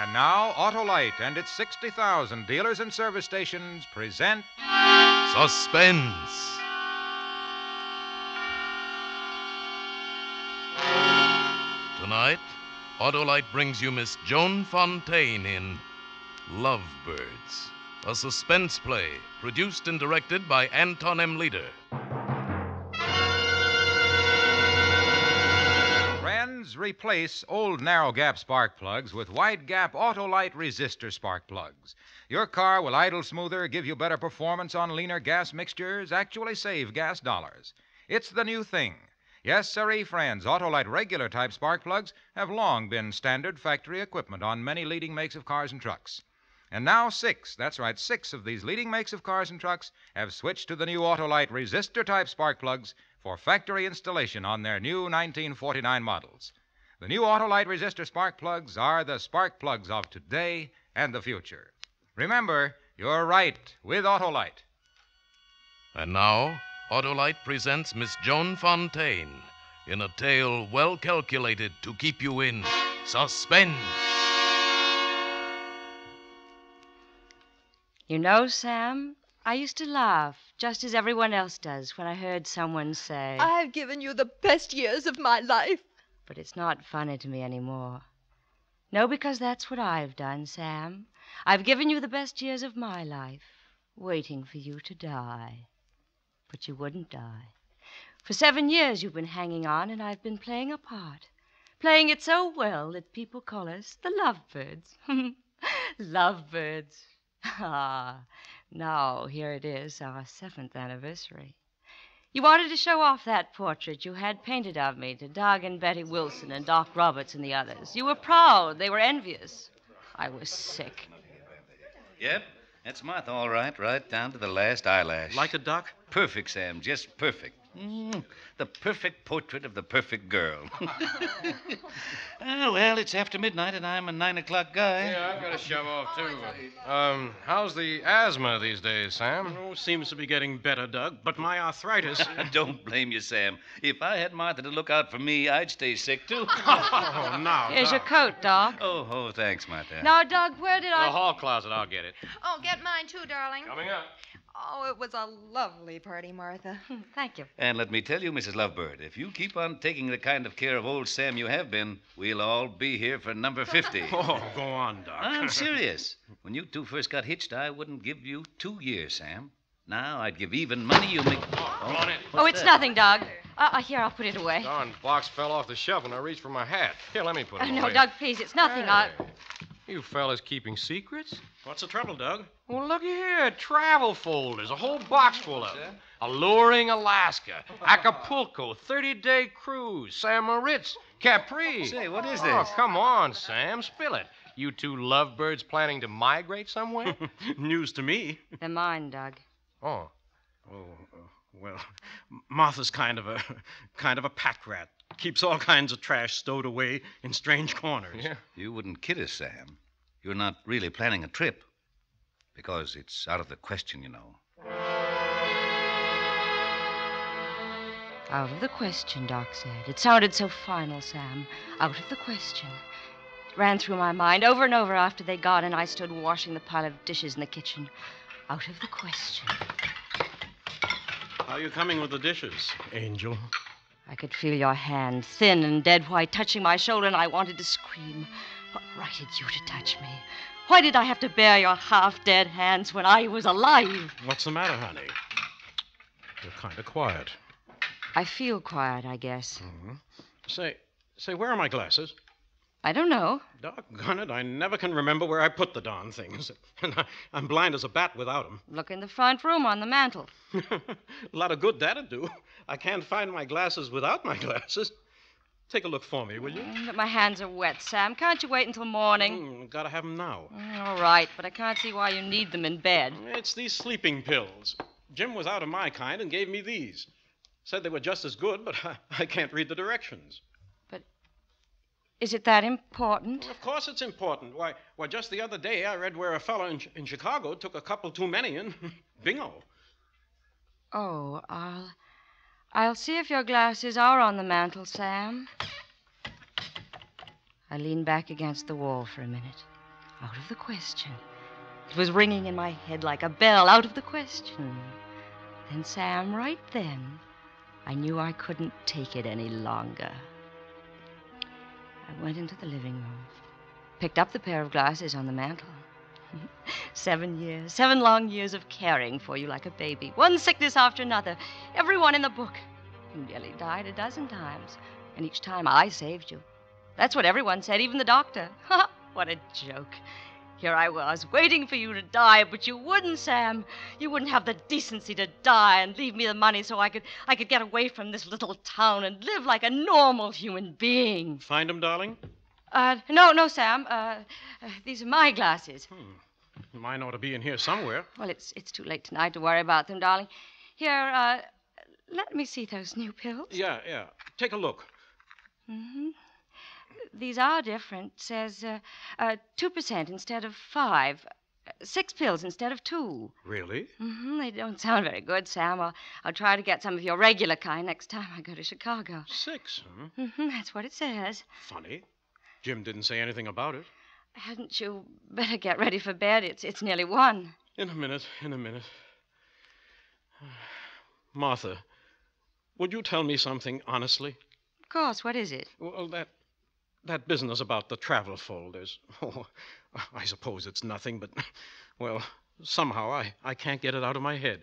And now, Autolite and its 60,000 dealers and service stations present Suspense. Tonight, Autolite brings you Miss Joan Fontaine in Lovebirds, a suspense play produced and directed by Anton M. Leader. Replace old narrow gap spark plugs with wide gap Autolite resistor spark plugs. Your car will idle smoother, give you better performance on leaner gas mixtures, actually save gas dollars. It's the new thing. Yes, sirree, friends, Autolite regular type spark plugs have long been standard factory equipment on many leading makes of cars and trucks. And now six, that's right, six of these leading makes of cars and trucks have switched to the new Autolite resistor type spark plugs for factory installation on their new 1949 models. The new Autolite resistor spark plugs are the spark plugs of today and the future. Remember, you're right with Autolite. And now, Autolite presents Miss Joan Fontaine in a tale well calculated to keep you in suspense. You know, Sam, I used to laugh just as everyone else does when I heard someone say, I've given you the best years of my life. But it's not funny to me anymore. No, because that's what I've done, Sam. I've given you the best years of my life, waiting for you to die. But you wouldn't die. For seven years you've been hanging on, and I've been playing a part. Playing it so well that people call us the lovebirds. lovebirds. Ah, now here it is, our seventh anniversary. You wanted to show off that portrait you had painted of me to Doug and Betty Wilson and Doc Roberts and the others. You were proud. They were envious. I was sick. Yep, that's Martha, all right, right down to the last eyelash. Like a Doc? Perfect, Sam, just perfect. Mm, the perfect portrait of the perfect girl. oh, well, it's after midnight and I'm a nine o'clock guy. Yeah, I've got to shove off, too. Um, how's the asthma these days, Sam? Oh, seems to be getting better, Doug, but my arthritis. Don't blame you, Sam. If I had Martha to look out for me, I'd stay sick, too. Oh, now. Here's your coat, Doc. oh, oh, thanks, Martha. Now, Doug, where did I. The hall closet, I'll get it. Oh, get mine too, darling. Coming up. Oh, it was a lovely party, Martha. Thank you. And let me tell you, Mrs. Lovebird, if you keep on taking the kind of care of old Sam you have been, we'll all be here for number 50. Oh, go on, Doc. I'm serious. When you two first got hitched, I wouldn't give you two years, Sam. Now I'd give even money you make. Come on in. Oh, it's nothing, Doug. Uh, uh, here, I'll put it away. Darn box fell off the shelf and I reached for my hat. Here, let me put Uh, it no, away. Doug, please, it's nothing. I. Hey, You fellas keeping secrets? What's the trouble, Doug? Well, looky here. Travel folders, a whole box full of them. Alluring Alaska, Acapulco, 30 day cruise, San Moritz, Capri. Say, what is this? Oh, this? come on, Sam. Spill it. You two lovebirds planning to migrate somewhere? News to me. They're mine, Doug. oh. Oh, uh, well, Martha's kind of a kind of a pack rat. Keeps all kinds of trash stowed away in strange corners. Yeah. You wouldn't kid us, Sam. You're not really planning a trip. Because it's out of the question, you know. Out of the question, Doc said. It sounded so final, Sam. Out of the question. It ran through my mind over and over after they'd gone, and I stood washing the pile of dishes in the kitchen. Out of the question. How you coming with the dishes, Angel? I could feel your hand, thin and dead white, touching my shoulder, and I wanted to scream. What right had you to touch me? Why did I have to bear your half dead hands when I was alive? What's the matter, honey? You're kind of quiet. I feel quiet, I guess. Mm-hmm. Say, say, where are my glasses? I don't know. Doggone it, I never can remember where I put the darn things. And I, I'm blind as a bat without 'em. Look in the front room on the mantel. a lot of good that'd do. I can't find my glasses without my glasses. Take a look for me, will you? Mm, But my hands are wet, Sam. Can't you wait until morning? Mm, gotta have 'em now. Mm, All right, but I can't see why you need them in bed. It's these sleeping pills. Jim was out of my kind and gave me these. Said they were just as good, but I, I can't read the directions. Is it that important? Of course it's important. Why, why, just the other day I read where a fellow in, in Chicago took a couple too many and bingo. Oh, I'll. I'll see if your glasses are on the mantel, Sam. I leaned back against the wall for a minute. Out of the question. It was ringing in my head like a bell. Out of the question. Then, Sam, right then, I knew I couldn't take it any longer. I went into the living room, picked up the pair of glasses on the mantel. seven years, seven long years of caring for you like a baby, one sickness after another, every one in the book. You nearly died a dozen times, and each time I saved you. That's what everyone said, even the doctor. what a joke. Here I was, waiting for you to die, but you wouldn't, Sam. You wouldn't have the decency to die and leave me the money so I could I could get away from this little town and live like a normal human being. Find him, darling? Uh, no, no, Sam. Uh, uh, these are my glasses. Mine ought to be in here somewhere. Well, it's it's too late tonight to worry about them, darling. Here, uh, let me see those new pills. Yeah, yeah. Take a look. Mm-hmm. These are different. Says uh, uh, 2% instead of 5. Uh, Six pills instead of two. Really? Mm-hmm. They don't sound very good, Sam. I'll, I'll try to get some of your regular kind next time I go to Chicago. Six, huh? Mm-hmm. That's what it says. Funny. Jim didn't say anything about it. Hadn't you better get ready for bed? It's, it's nearly one. In a minute, in a minute. Martha, would you tell me something honestly? Of course. What is it? Well, that that business about the travel folders. Oh, I suppose it's nothing, but well, somehow I, I can't get it out of my head.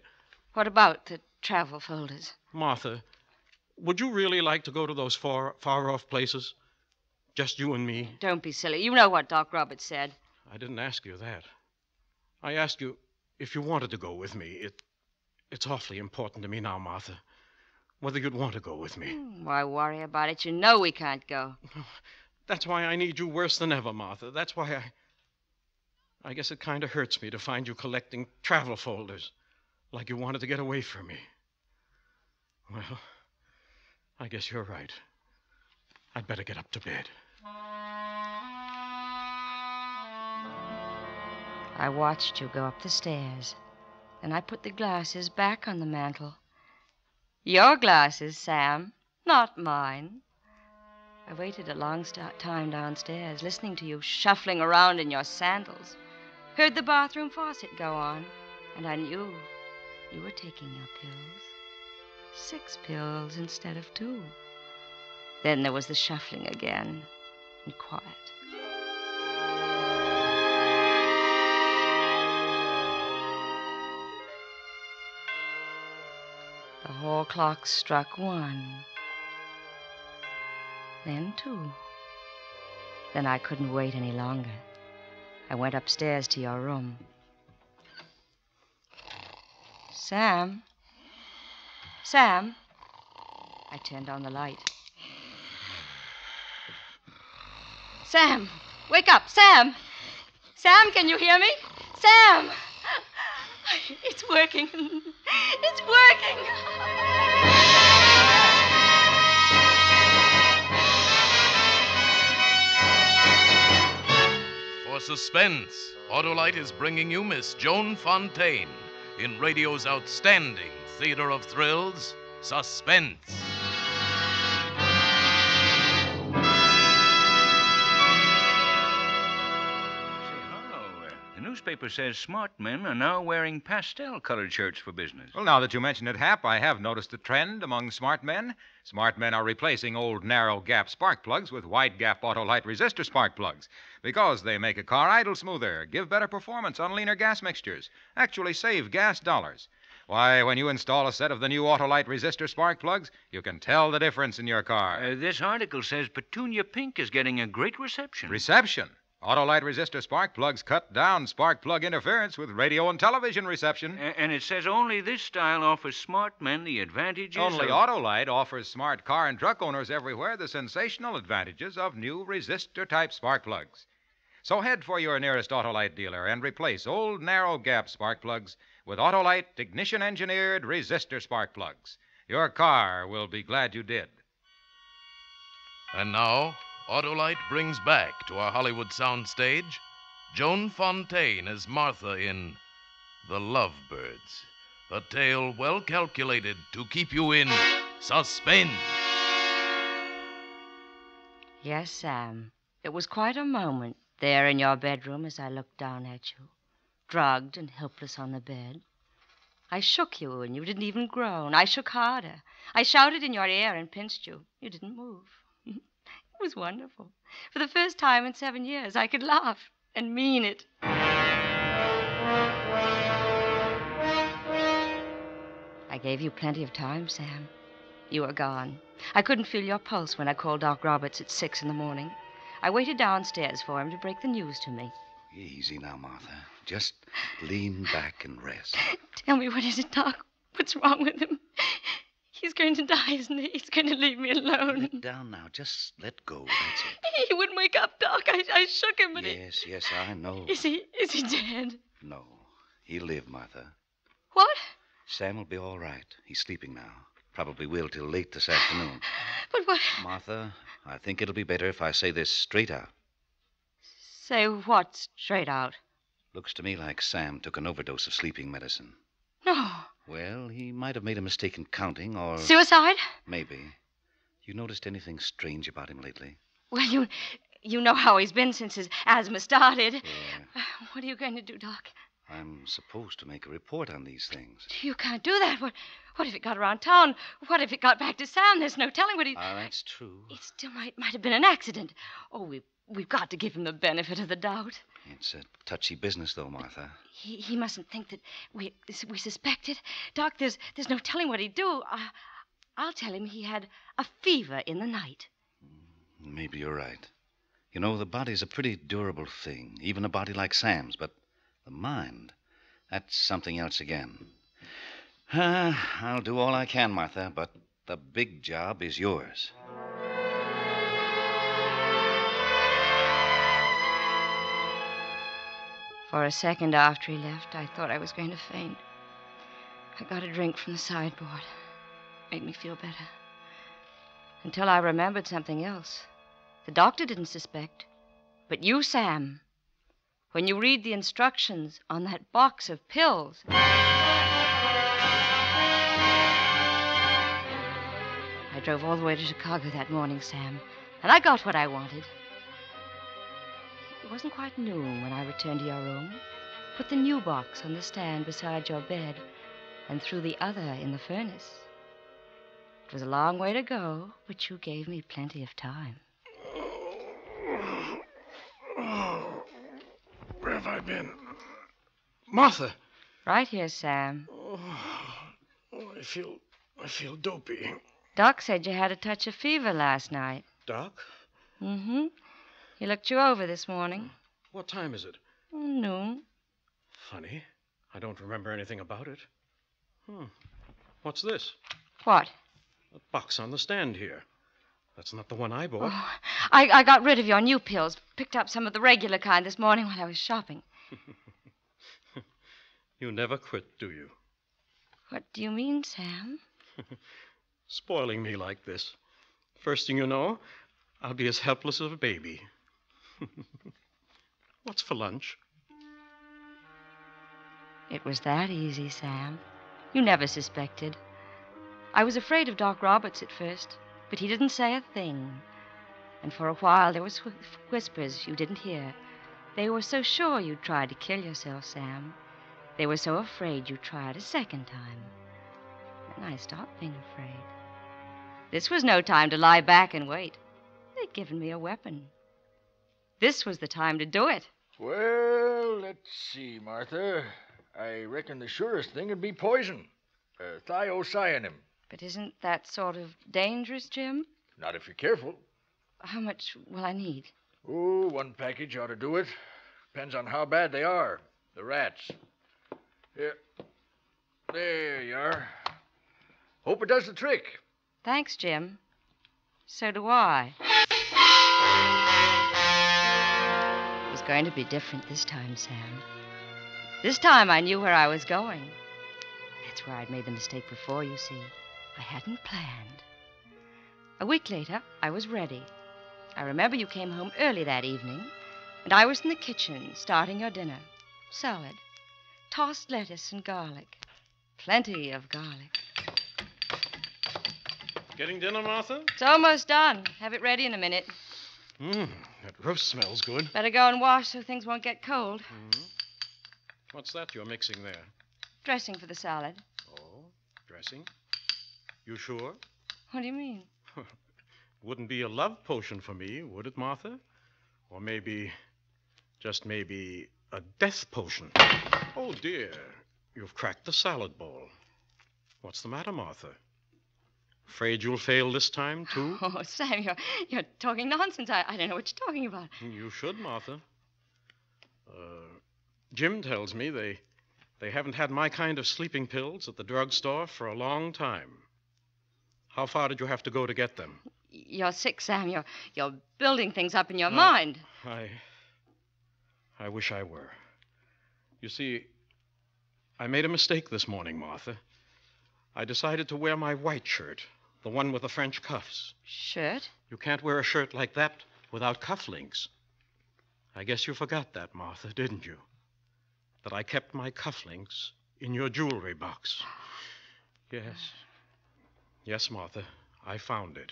What about the travel folders? Martha, would you really like to go to those far far off places? Just you and me? Don't be silly. You know what Doc Roberts said. I didn't ask you that. I asked you if you wanted to go with me. It it's awfully important to me now, Martha. Whether you'd want to go with me. Hmm, why worry about it? You know we can't go. That's why I need you worse than ever, Martha. That's why I. I guess it kind of hurts me to find you collecting travel folders, like you wanted to get away from me. Well, I guess you're right. I'd better get up to bed. I watched you go up the stairs. and I put the glasses back on the mantel. Your glasses, Sam, not mine. I waited a long time downstairs, listening to you shuffling around in your sandals. Heard the bathroom faucet go on, and I knew you were taking your pills. Six pills instead of two. Then there was the shuffling again, and quiet. The hall clock struck one. Then too. Then I couldn't wait any longer. I went upstairs to your room. Sam? Sam? I turned on the light. Sam! Wake up! Sam! Sam, can you hear me? Sam! It's working. It's working. For suspense, Autolite is bringing you Miss Joan Fontaine in radio's outstanding theater of thrills, Suspense. Say, Harlow, uh, the newspaper says smart men are now wearing pastel colored shirts for business. Well, now that you mention it, Hap, I have noticed a trend among smart men. Smart men are replacing old narrow gap spark plugs with wide gap Autolite resistor spark plugs because they make a car idle smoother, give better performance on leaner gas mixtures, actually save gas dollars. Why, when you install a set of the new Autolite resistor spark plugs, you can tell the difference in your car. Uh, this article says Petunia Pink is getting a great reception. Reception. Autolite resistor spark plugs cut down spark plug interference with radio and television reception. A- and it says only this style offers smart men the advantages. Only of... Autolite offers smart car and truck owners everywhere the sensational advantages of new resistor type spark plugs. So head for your nearest Autolite dealer and replace old narrow gap spark plugs with Autolite ignition engineered resistor spark plugs. Your car will be glad you did. And now, Autolite brings back to our Hollywood soundstage Joan Fontaine as Martha in The Lovebirds, a tale well calculated to keep you in suspense. Yes, Sam. It was quite a moment There in your bedroom as I looked down at you, drugged and helpless on the bed. I shook you and you didn't even groan. I shook harder. I shouted in your ear and pinched you. You didn't move. it was wonderful. For the first time in seven years, I could laugh and mean it. I gave you plenty of time, Sam. You were gone. I couldn't feel your pulse when I called Doc Roberts at six in the morning. I waited downstairs for him to break the news to me. Easy now, Martha. Just lean back and rest. Tell me what is it, Doc? What's wrong with him? He's going to die, isn't he? He's going to leave me alone. Let down now. Just let go. That's it. He wouldn't wake up, Doc. I, I shook him, but Yes, yes, I know. Is he... is he dead? No. He'll live, Martha. What? Sam will be all right. He's sleeping now. Probably will till late this afternoon. But what... Martha, I think it'll be better if I say this straight out. Say what straight out? Looks to me like Sam took an overdose of sleeping medicine. No. Well, he might have made a mistake in counting, or Suicide? maybe. You noticed anything strange about him lately? Well, you... You know how he's been since his asthma started. Yeah. What are you going to do, Doc? I'm supposed to make a report on these things. You can't do that. What, what if it got around town? What if it got back to Sam? There's no telling what he. Ah, that's true. It still might might have been an accident. Oh, we we've got to give him the benefit of the doubt. It's a touchy business, though, Martha. He he mustn't think that we we suspect it. Doc, there's there's no telling what he'd do. I'll tell him he had a fever in the night. Maybe you're right. You know, the body's a pretty durable thing, even a body like Sam's, but the mind, that's something else again. Ah, I'll do all I can, Martha, but the big job is yours. For a second after he left, I thought I was going to faint. I got a drink from the sideboard. Made me feel better. Until I remembered something else. The doctor didn't suspect. But you, Sam, when you read the instructions on that box of pills. I drove all the way to Chicago that morning, Sam, and I got what I wanted. It wasn't quite noon when I returned to your room, put the new box on the stand beside your bed, and threw the other in the furnace. It was a long way to go, but you gave me plenty of time. Where have I been? Martha! Right here, Sam. Oh, I feel. I feel dopey. Doc said you had a touch of fever last night. Doc? Mm-hmm. He looked you over this morning. What time is it? Noon. Funny. I don't remember anything about it. Hmm. What's this? What? A box on the stand here. That's not the one I bought. Oh, I, I got rid of your new pills. Picked up some of the regular kind this morning while I was shopping. You never quit, do you? What do you mean, Sam? Spoiling me like this. First thing you know, I'll be as helpless as a baby. What's for lunch? It was that easy, Sam. You never suspected. I was afraid of Doc Roberts at first, but he didn't say a thing. And for a while there was wh- whispers you didn't hear. They were so sure you'd tried to kill yourself, Sam. They were so afraid you'd try it a second time. And I stopped being afraid. This was no time to lie back and wait. They'd given me a weapon. This was the time to do it. Well, let's see, Martha. I reckon the surest thing would be poison. Uh, thiocyanin. But isn't that sort of dangerous, Jim? Not if you're careful. How much will I need? Oh, one package ought to do it. Depends on how bad they are. The rats. Here. There you are. Hope it does the trick. Thanks, Jim. So do I. It was going to be different this time, Sam. This time I knew where I was going. That's where I'd made the mistake before, you see. I hadn't planned. A week later, I was ready. I remember you came home early that evening, and I was in the kitchen starting your dinner. Salad, tossed lettuce and garlic. Plenty of garlic. Getting dinner, Martha? It's almost done. Have it ready in a minute. Hmm. that roast smells good. Better go and wash so things won't get cold. hmm What's that you're mixing there? Dressing for the salad. Oh, dressing. You sure? What do you mean? Wouldn't be a love potion for me, would it, Martha? Or maybe, just maybe, a death potion. Oh, dear. You've cracked the salad bowl. What's the matter, Martha? Afraid you'll fail this time, too? Oh, Sam, you're, you're talking nonsense. I, I don't know what you're talking about. You should, Martha. Uh, Jim tells me they they haven't had my kind of sleeping pills at the drugstore for a long time. How far did you have to go to get them? You're sick, Sam. You're, you're building things up in your mind. I I wish I were. You see, I made a mistake this morning, Martha. I decided to wear my white shirt, the one with the French cuffs. Shirt? You can't wear a shirt like that without cufflinks. I guess you forgot that, Martha, didn't you? That I kept my cufflinks in your jewelry box. Yes. Yes, Martha, I found it.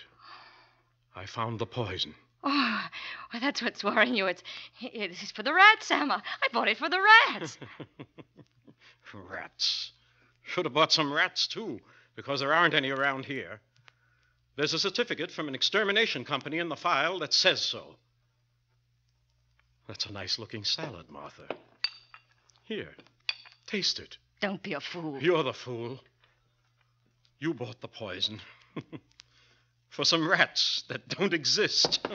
I found the poison. Oh, well, that's what's worrying you. It's, it's for the rats. I I bought it for the rats. rats. Should have bought some rats, too, because there aren't any around here. There's a certificate from an extermination company in the file that says so. That's a nice looking salad, Martha. Here, taste it. Don't be a fool. You're the fool. You bought the poison. For some rats that don't exist.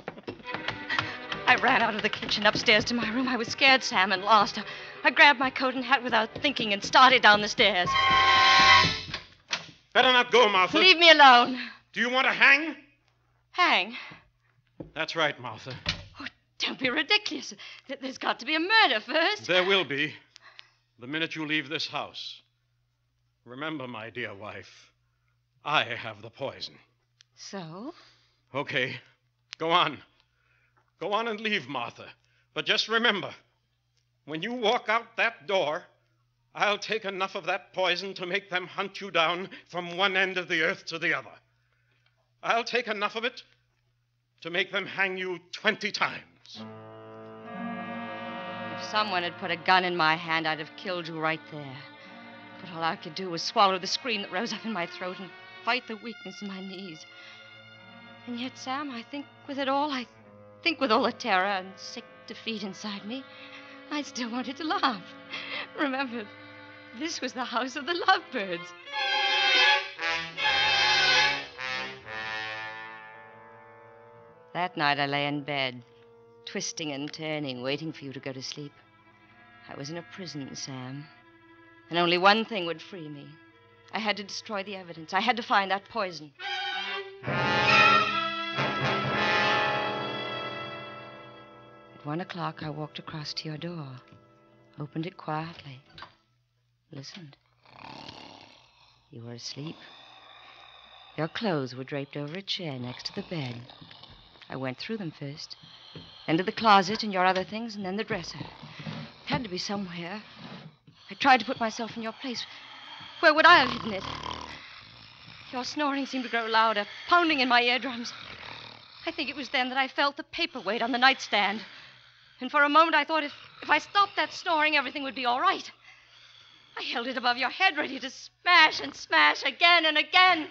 I ran out of the kitchen upstairs to my room. I was scared, Sam, and lost. I, I grabbed my coat and hat without thinking and started down the stairs. Better not go, Martha. Leave me alone. Do you want to hang? Hang. That's right, Martha. Oh, Don't be ridiculous. Th- There's got to be a murder first. There will be. The minute you leave this house. Remember, my dear wife, I have the poison. So? Okay, go on. Go on and leave, Martha. But just remember, when you walk out that door, I'll take enough of that poison to make them hunt you down from one end of the earth to the other. I'll take enough of it to make them hang you 20 times. If someone had put a gun in my hand, I'd have killed you right there. But all I could do was swallow the scream that rose up in my throat and fight the weakness in my knees. And yet, Sam, I think with it all, I think with all the terror and sick defeat inside me, I still wanted to laugh. Remember, this was the house of the lovebirds. That night I lay in bed, twisting and turning, waiting for you to go to sleep. I was in a prison, Sam. And only one thing would free me. I had to destroy the evidence. I had to find that poison. At one o'clock, I walked across to your door, opened it quietly, listened. You were asleep. Your clothes were draped over a chair next to the bed. I went through them first, then to the closet and your other things, and then the dresser. It had to be somewhere. I tried to put myself in your place. Where would I have hidden it? Your snoring seemed to grow louder, pounding in my eardrums. I think it was then that I felt the paperweight on the nightstand. And for a moment I thought if, if I stopped that snoring, everything would be all right. I held it above your head, ready to smash and smash again and again.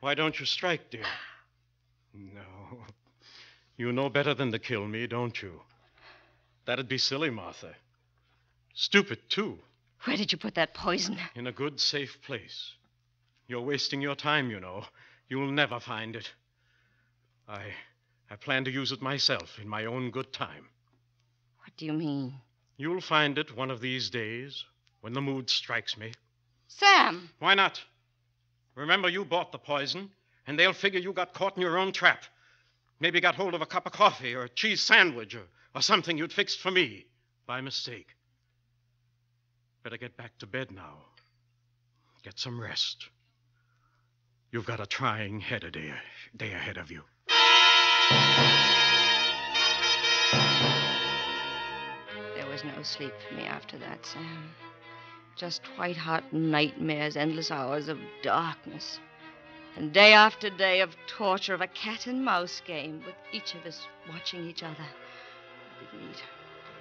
Why don't you strike, dear? No. You know better than to kill me, don't you? That'd be silly, Martha. Stupid, too. Where did you put that poison? In a good, safe place. You're wasting your time, you know. You'll never find it. I. I plan to use it myself in my own good time. What do you mean? You'll find it one of these days when the mood strikes me. Sam! Why not? Remember, you bought the poison, and they'll figure you got caught in your own trap. Maybe got hold of a cup of coffee or a cheese sandwich or, or something you'd fixed for me by mistake. Better get back to bed now. Get some rest. You've got a trying head a day, day ahead of you. There was no sleep for me after that, Sam. Just white hot nightmares, endless hours of darkness. And day after day of torture of a cat and mouse game with each of us watching each other, I didn't eat.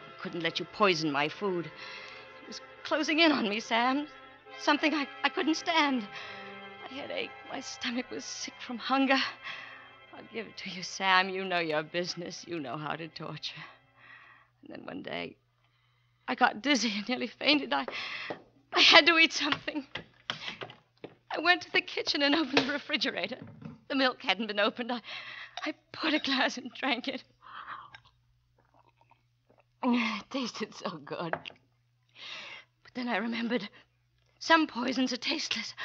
I couldn't let you poison my food. Closing in on me, Sam. Something I, I couldn't stand. My head ached. My stomach was sick from hunger. I'll give it to you, Sam. You know your business. You know how to torture. And then one day, I got dizzy and nearly fainted. I, I had to eat something. I went to the kitchen and opened the refrigerator. The milk hadn't been opened. I, I poured a glass and drank it. It tasted so good. Then I remembered some poisons are tasteless.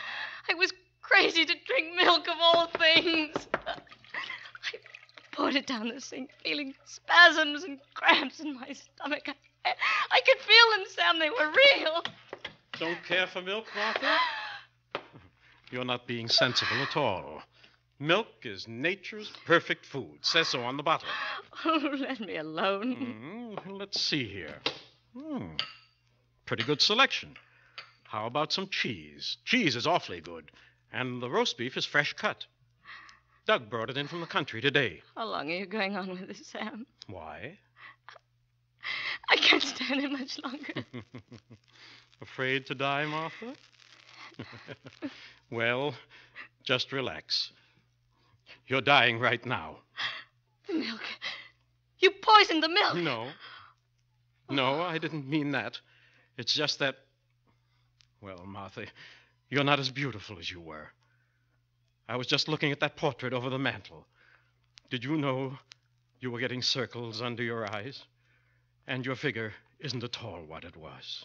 I was crazy to drink milk of all things. I poured it down the sink, feeling spasms and cramps in my stomach. I, I could feel them, Sam. They were real. Don't care for milk, Martha? You're not being sensible at all. Milk is nature's perfect food. Says so on the bottle. Oh, let me alone. Hmm, let's see here. Hmm. Pretty good selection. How about some cheese? Cheese is awfully good. And the roast beef is fresh cut. Doug brought it in from the country today. How long are you going on with this, Sam? Why? I can't stand it much longer. Afraid to die, Martha? well, just relax. You're dying right now. The milk. You poisoned the milk. No. No, I didn't mean that. It's just that. Well, Martha, you're not as beautiful as you were. I was just looking at that portrait over the mantel. Did you know you were getting circles under your eyes? And your figure isn't at all what it was.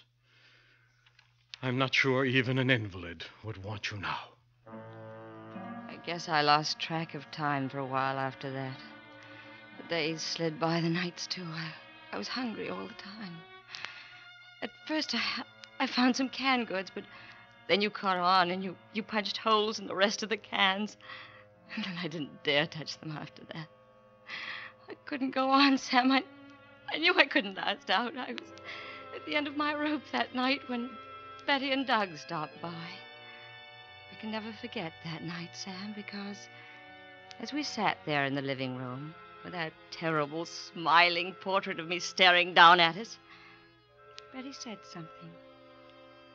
I'm not sure even an invalid would want you now. I guess I lost track of time for a while after that. The days slid by, the nights too. I, I was hungry all the time. At first, I, I found some canned goods, but then you caught on and you, you punched holes in the rest of the cans. And then I didn't dare touch them after that. I couldn't go on, Sam. I, I knew I couldn't last out. I was at the end of my rope that night when Betty and Doug stopped by. I can never forget that night, Sam, because as we sat there in the living room with that terrible smiling portrait of me staring down at us, Betty said something.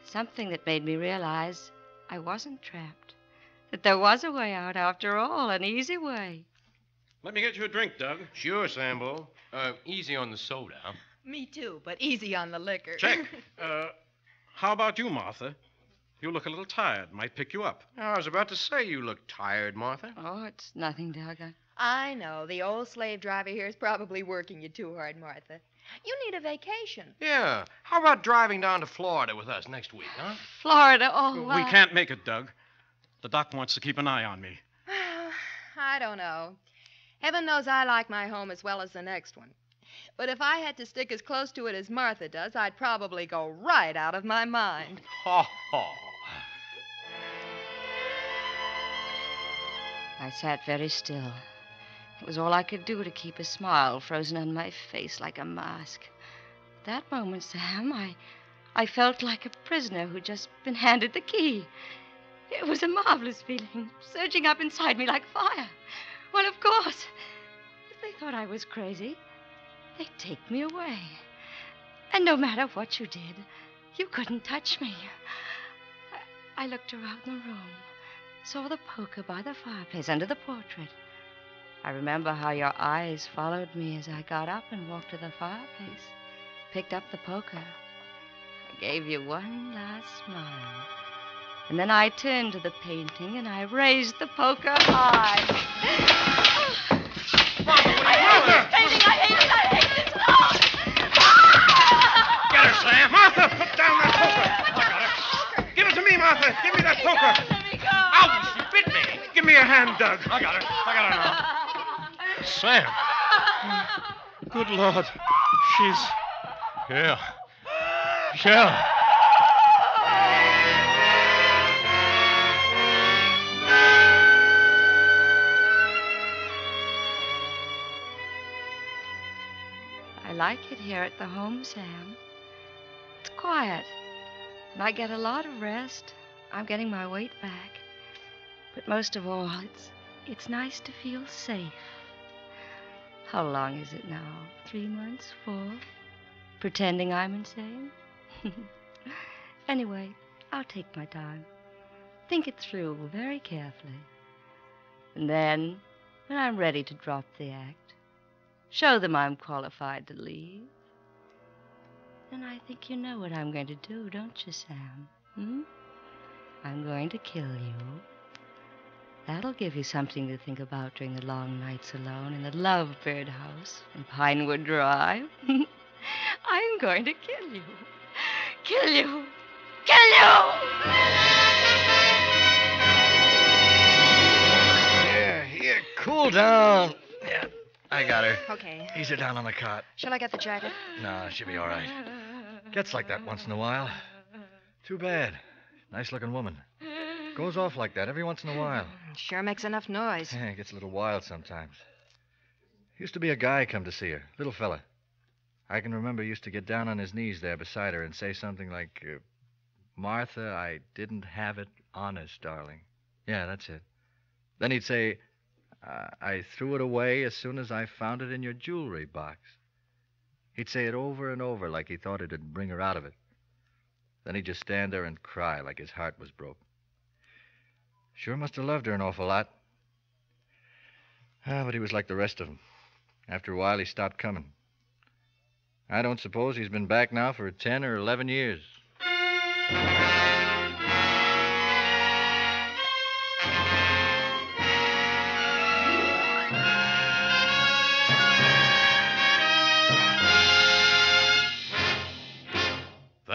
Something that made me realize I wasn't trapped. That there was a way out after all, an easy way. Let me get you a drink, Doug. Sure, Sambo. Uh, easy on the soda. Me too, but easy on the liquor. Check. uh, how about you, Martha? You look a little tired. Might pick you up. I was about to say you look tired, Martha. Oh, it's nothing, Doug. I... I know. The old slave driver here is probably working you too hard, Martha. You need a vacation. Yeah. How about driving down to Florida with us next week, huh? Florida, oh, we why- can't make it, Doug. The doc wants to keep an eye on me. I don't know. Heaven knows I like my home as well as the next one. But if I had to stick as close to it as Martha does, I'd probably go right out of my mind. Ha ha. I sat very still. It was all I could do to keep a smile frozen on my face like a mask. That moment, Sam, I, I felt like a prisoner who'd just been handed the key. It was a marvelous feeling, surging up inside me like fire. Well, of course, if they thought I was crazy, they'd take me away. And no matter what you did, you couldn't touch me. I, I looked around the room saw the poker by the fireplace under the portrait. I remember how your eyes followed me as I got up and walked to the fireplace, picked up the poker. I gave you one last smile. And then I turned to the painting and I raised the poker high. I hate this painting! I hate it! I hate it! Oh! Get her, Sam. Martha, put down that poker. I got her. Give it to me, Martha. Give me that poker. Let me go! Ouch! She bit me. Give me your hand, Doug. I got her. I got her now. Sam. Good Lord. She's. Yeah. Yeah. I like it here at the home, Sam. It's quiet, and I get a lot of rest. I'm getting my weight back. But most of all, it's it's nice to feel safe. How long is it now? Three months? Four? Pretending I'm insane? anyway, I'll take my time. Think it through very carefully. And then, when I'm ready to drop the act, show them I'm qualified to leave. Then I think you know what I'm going to do, don't you, Sam? Hmm? I'm going to kill you. That'll give you something to think about during the long nights alone in the Lovebird house in Pinewood Drive. I'm going to kill you. Kill you. Kill you! Here, here, cool down. Yeah, I got her. Okay. Ease her down on the cot. Shall I get the jacket? No, she'll be all right. Gets like that once in a while. Too bad. Nice looking woman. Goes off like that every once in a while. Sure makes enough noise. Yeah, gets a little wild sometimes. Used to be a guy come to see her, little fella. I can remember he used to get down on his knees there beside her and say something like, uh, Martha, I didn't have it honest, darling. Yeah, that's it. Then he'd say, uh, I threw it away as soon as I found it in your jewelry box. He'd say it over and over like he thought it'd bring her out of it. Then he'd just stand there and cry like his heart was broke. Sure must have loved her an awful lot. Ah, but he was like the rest of 'em. After a while, he stopped coming. I don't suppose he's been back now for ten or eleven years.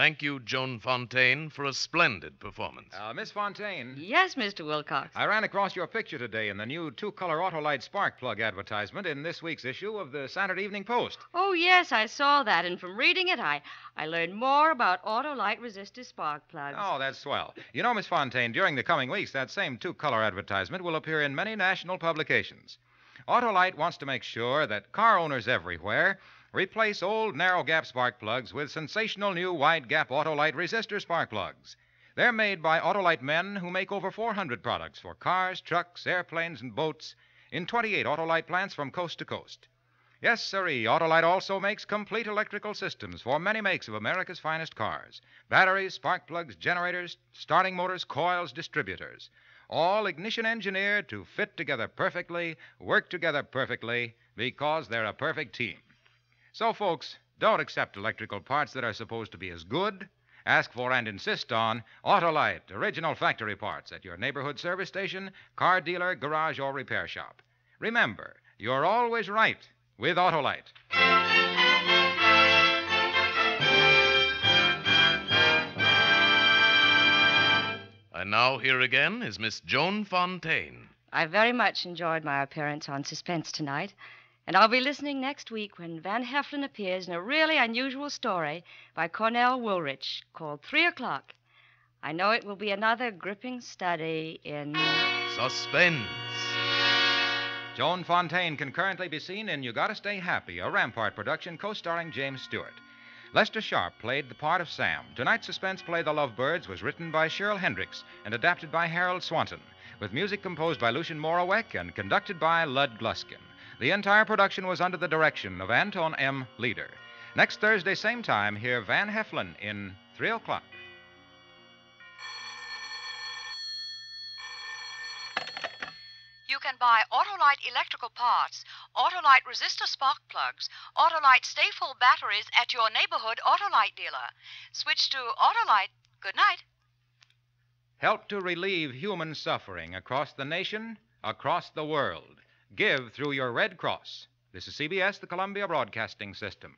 Thank you, Joan Fontaine, for a splendid performance. Uh, Miss Fontaine, Yes, Mr. Wilcox. I ran across your picture today in the new two color Autolite spark plug advertisement in this week's issue of the Saturday Evening Post. Oh, yes, I saw that, and from reading it, I, I learned more about Autolite resistor spark plugs. Oh, that's swell. You know, Miss Fontaine, during the coming weeks, that same two color advertisement will appear in many national publications. Autolite wants to make sure that car owners everywhere replace old narrow gap spark plugs with sensational new wide gap Autolite resistor spark plugs. They're made by Autolite men who make over 400 products for cars, trucks, airplanes, and boats in 28 Autolite plants from coast to coast. Yes, sirree, Autolite also makes complete electrical systems for many makes of America's finest cars batteries, spark plugs, generators, starting motors, coils, distributors. All ignition engineered to fit together perfectly, work together perfectly, because they're a perfect team. So, folks, don't accept electrical parts that are supposed to be as good. Ask for and insist on Autolite, original factory parts at your neighborhood service station, car dealer, garage, or repair shop. Remember, you're always right with Autolite. And now, here again is Miss Joan Fontaine. I very much enjoyed my appearance on Suspense tonight, and I'll be listening next week when Van Heflin appears in a really unusual story by Cornell Woolrich called Three O'Clock. I know it will be another gripping study in. Suspense. Joan Fontaine can currently be seen in You Gotta Stay Happy, a Rampart production co starring James Stewart. Lester Sharp played the part of Sam. Tonight's suspense play, The Lovebirds, was written by Shirl Hendryx and adapted by Harold Swanton, with music composed by Lucien Moraweck and conducted by Lud Gluskin. The entire production was under the direction of Anton M. Leader. Next Thursday, same time, hear Van Heflin in 3 o'clock. You can buy Autolite electrical parts, Autolite resistor spark plugs, Autolite stay full batteries at your neighborhood Autolite dealer. Switch to Autolite. Good night. Help to relieve human suffering across the nation, across the world. Give through your Red Cross. This is CBS, the Columbia Broadcasting System.